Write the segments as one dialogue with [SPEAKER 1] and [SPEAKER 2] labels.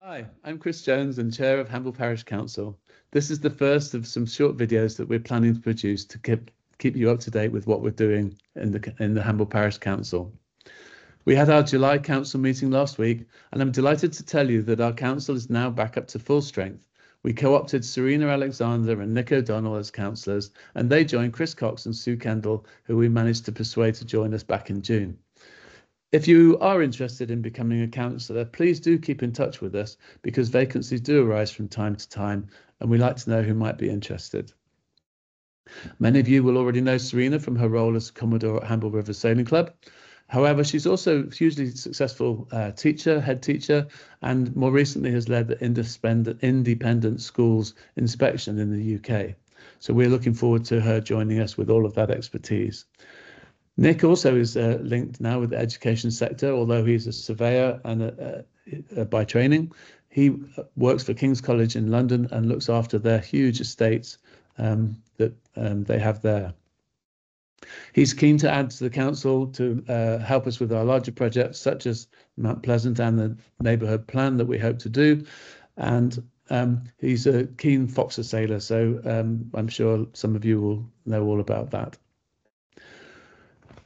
[SPEAKER 1] Hi, I'm Chris Jones and Chair of Hamble Parish Council. This is the first of some short videos that we're planning to produce to keep, keep you up to date with what we're doing in the, in the Hamble Parish Council. We had our July council meeting last week, and I'm delighted to tell you that our council is now back up to full strength. We co-opted Serena Alexander and Nick O'Donnell as councillors, and they joined Chris Cox and Sue Kendall, who we managed to persuade to join us back in June. If you are interested in becoming a counsellor, please do keep in touch with us because vacancies do arise from time to time and we like to know who might be interested. Many of you will already know Serena from her role as Commodore at Hamble River Sailing Club. However, she's also a hugely successful uh, teacher, head teacher, and more recently has led the independent, independent schools inspection in the UK. So we're looking forward to her joining us with all of that expertise. Nick also is uh, linked now with the education sector, although he's a surveyor and a, a, a, by training. He works for King's College in London and looks after their huge estates um, that um, they have there. He's keen to add to the council to uh, help us with our larger projects, such as Mount Pleasant and the neighbourhood plan that we hope to do. And um, he's a keen Foxer sailor, so um, I'm sure some of you will know all about that.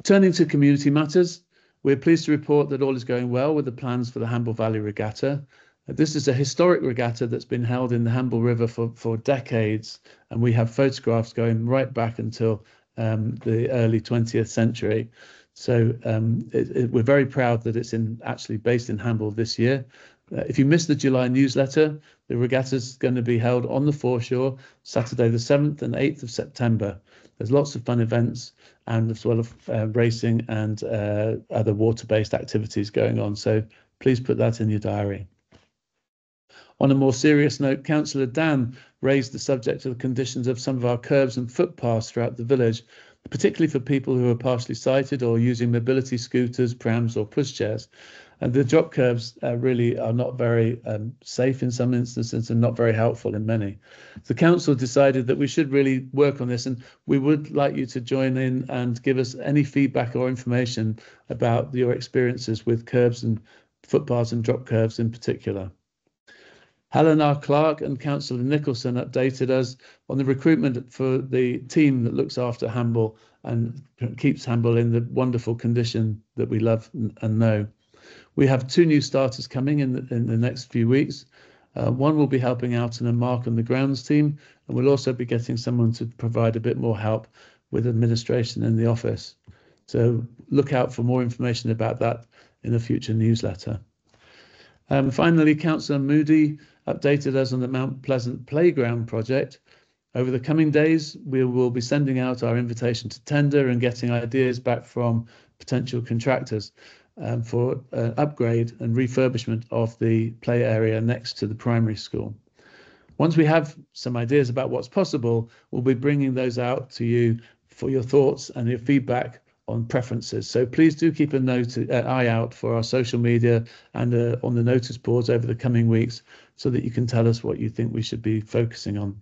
[SPEAKER 1] Turning to community matters, we're pleased to report that all is going well with the plans for the Hamble Valley Regatta. This is a historic regatta that's been held in the Hamble River for, for decades, and we have photographs going right back until um, the early 20th century. So um, it, it, we're very proud that it's in actually based in Hamble this year. Uh, if you missed the July newsletter, the regatta is going to be held on the foreshore Saturday the 7th and 8th of September. There's lots of fun events and as well as uh, racing and uh, other water-based activities going on. So please put that in your diary. On a more serious note, Councillor Dan raised the subject of the conditions of some of our curbs and footpaths throughout the village, particularly for people who are partially sighted or using mobility scooters, prams or pushchairs. And the drop curbs uh, really are not very um, safe in some instances and not very helpful in many. The council decided that we should really work on this and we would like you to join in and give us any feedback or information about your experiences with curbs and footpaths and drop curves in particular. Helen R. Clark and Councillor Nicholson updated us on the recruitment for the team that looks after Hamble and keeps Hamble in the wonderful condition that we love and know. We have two new starters coming in the, in the next few weeks. Uh, one will be helping out in a mark on the grounds team, and we'll also be getting someone to provide a bit more help with administration in the office. So look out for more information about that in a future newsletter. Um, finally, Councillor Moody updated us on the Mount Pleasant Playground project. Over the coming days, we will be sending out our invitation to tender and getting ideas back from potential contractors um, for an upgrade and refurbishment of the play area next to the primary school. Once we have some ideas about what's possible, we'll be bringing those out to you for your thoughts and your feedback on preferences. So please do keep a note, uh, eye out for our social media and uh, on the notice boards over the coming weeks so that you can tell us what you think we should be focusing on.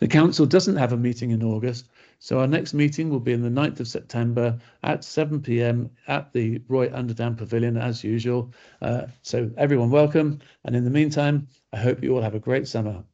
[SPEAKER 1] The council doesn't have a meeting in August, so our next meeting will be on the 9th of September at 7 p.m. at the Roy Underdown Pavilion as usual. Uh, so everyone welcome. And in the meantime, I hope you all have a great summer.